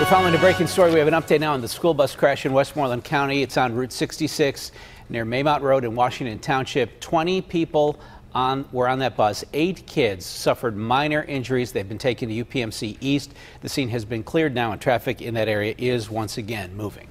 We're following a breaking story. We have an update now on the school bus crash in Westmoreland County. It's on Route 66 near Mamont Road in Washington Township. 20 people on, were on that bus. Eight kids suffered minor injuries. They've been taken to UPMC East. The scene has been cleared now and traffic in that area is once again moving.